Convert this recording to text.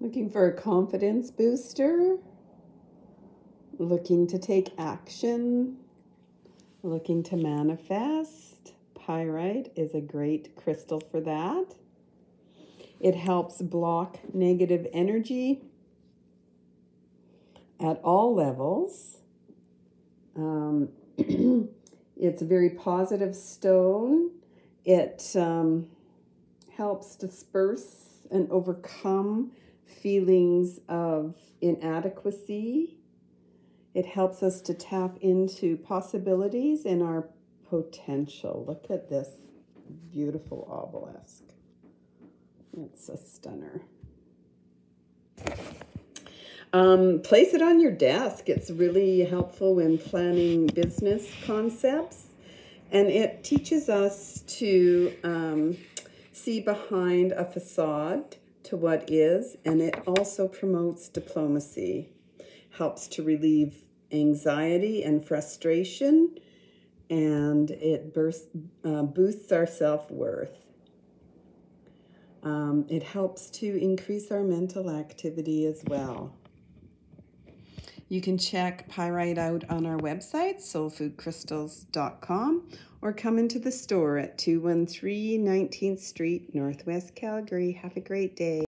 Looking for a confidence booster? Looking to take action? Looking to manifest? Pyrite is a great crystal for that. It helps block negative energy at all levels. Um, it's a very positive stone. It um, helps disperse and overcome feelings of inadequacy. It helps us to tap into possibilities and our potential. Look at this beautiful obelisk. It's a stunner. Um, place it on your desk. It's really helpful when planning business concepts. And it teaches us to um, see behind a facade to what is, and it also promotes diplomacy, helps to relieve anxiety and frustration, and it burst, uh, boosts our self-worth. Um, it helps to increase our mental activity as well. You can check pyrite out on our website, soulfoodcrystals.com, or come into the store at 213 19th Street, Northwest Calgary. Have a great day.